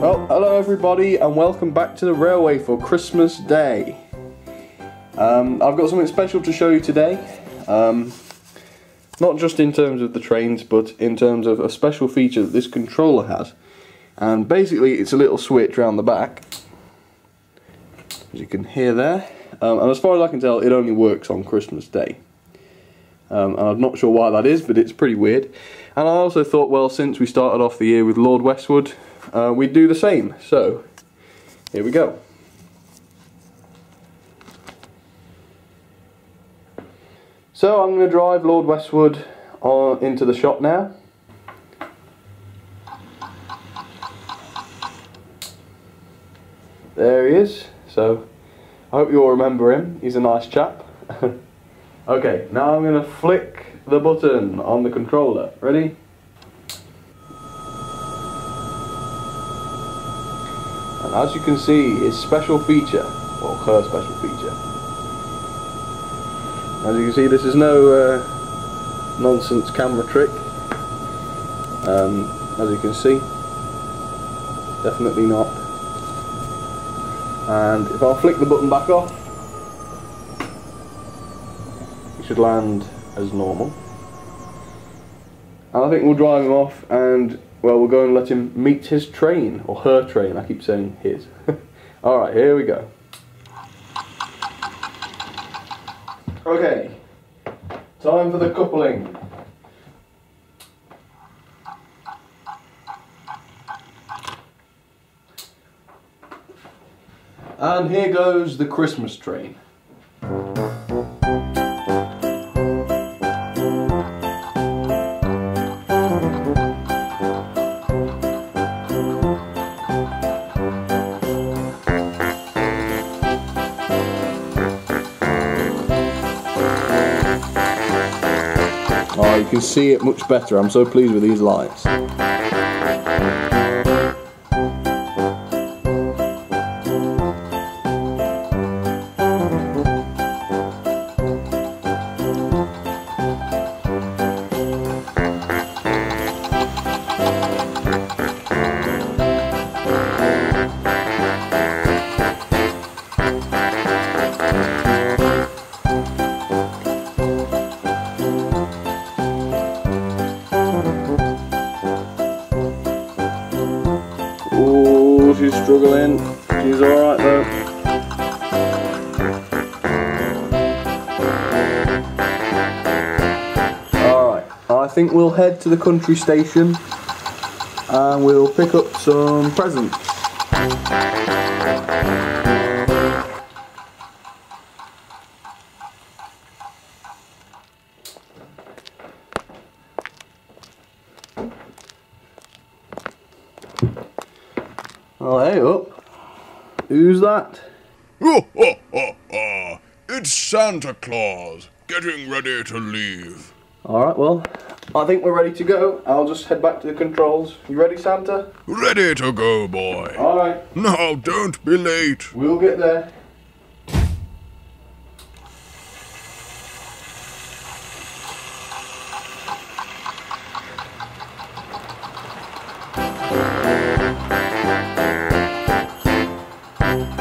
Well, hello everybody, and welcome back to the railway for Christmas Day. Um, I've got something special to show you today. Um, not just in terms of the trains, but in terms of a special feature that this controller has. And basically, it's a little switch around the back, as you can hear there. Um, and as far as I can tell, it only works on Christmas Day. Um, and I'm not sure why that is, but it's pretty weird. And I also thought, well, since we started off the year with Lord Westwood, uh, we'd do the same. So, here we go. So I'm going to drive Lord Westwood on, into the shop now. There he is. So I hope you all remember him. He's a nice chap. okay, now I'm going to flick the button on the controller. Ready? And as you can see, his special feature, or her special feature. As you can see, this is no uh, nonsense camera trick. Um, as you can see, definitely not. And if I flick the button back off, it should land as normal. And I think we'll drive him off and well, we'll go and let him meet his train, or her train, I keep saying his. Alright, here we go. Okay, time for the coupling. And here goes the Christmas train. Can see it much better. I'm so pleased with these lights. She's struggling. She's alright though. I think we'll head to the country station and we'll pick up some presents. Oh, hey up. Who's that? Ho, ho, ho. It's Santa Claus, getting ready to leave. Alright, well, I think we're ready to go. I'll just head back to the controls. You ready, Santa? Ready to go, boy. Alright, Now, don't be late. we'll get there. Bye.